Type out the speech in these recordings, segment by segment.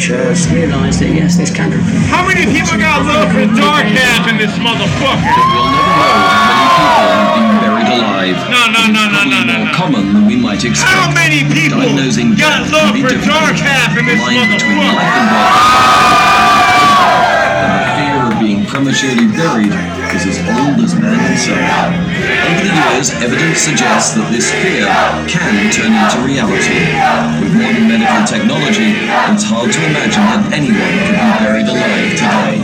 church realised that yes, this happen. How many people got love for dark half in this motherfucker? We'll never know how many people have been buried alive. No, no, no, no, no, no, More no. common than we might expect. How many people Diagnosing got love for dark half in this The line between motherfucker? Buried is as old as man himself. Over the years, evidence suggests that this fear can turn into reality. With modern medical technology, it's hard to imagine that anyone could be buried alive today.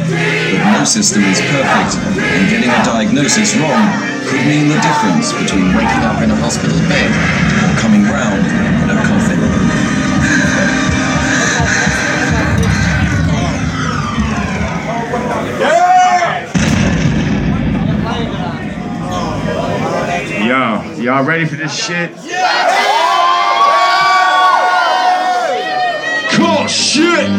But no system is perfect, and getting a diagnosis wrong could mean the difference between waking up in a hospital bed or coming Y'all ready for this shit? Cool shit!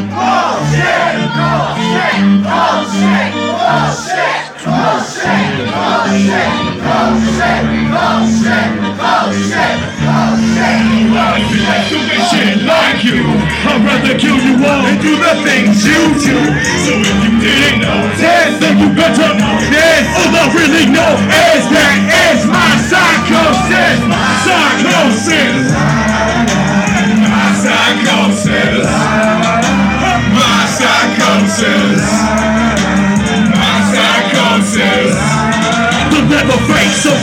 Shit like you, I'd rather kill you all and do the things you do. So if you didn't know then you better know. All I really know is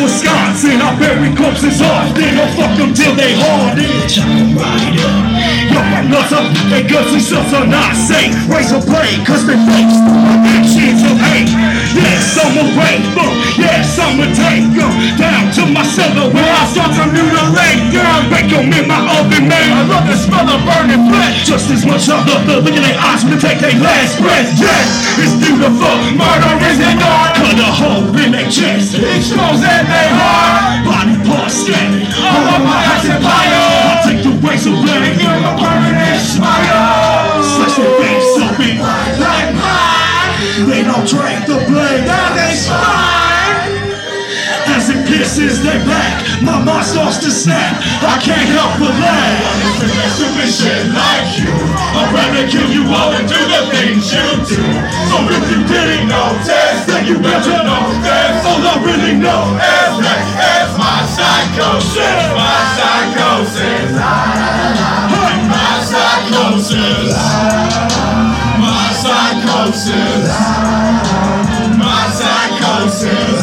Wisconsin, I bury corpses often, I'll fuck them till they harden. Yo, my nuts up, they gutsy sons are not safe. Razor blade, cause they face actions of hate. Yes, I'm a raper, yes, I'm a taker. Down to my cellar where I start to mutilate. Girl, bake 'em in my oven, man. I love the smell of burning flesh. Just as much I love the look in their eyes when they take their last breath. Yes, it's beautiful, murder is an art. Cut a hole in their chest, expose in their heart. Body parts scattered, all of my house and fire. I take the razor blade, give 'em a permanent smile. Slash their face open like mine. They don't drink the blade, now they spine pisses they back. My mind starts to snap. I can't help but laugh. Stupid shit like you. I'd rather kill you all and do the things you do. So if you didn't know this, then you better know this. All I really know is that it's my psychosis. My psychosis. My psychosis. My psychosis. My psychosis.